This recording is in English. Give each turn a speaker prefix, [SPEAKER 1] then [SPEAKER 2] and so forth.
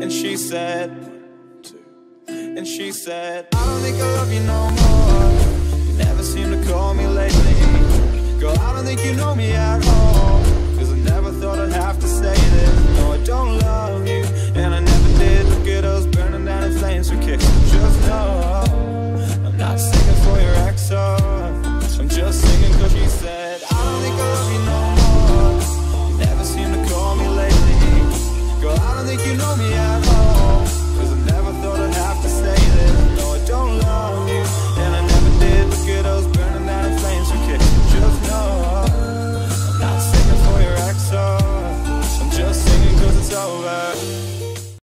[SPEAKER 1] And she said, one, two. And she said, I don't think I love you no more. You never seem to call me lately. Girl, I don't think you know me at all. Cause I never thought I'd have to say this. No, I don't love you. And I never did. Look at us burning down in flames for kicks. Just know. think you know me at all.